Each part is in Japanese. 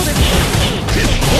ここで。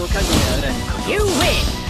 ご加護であらへ。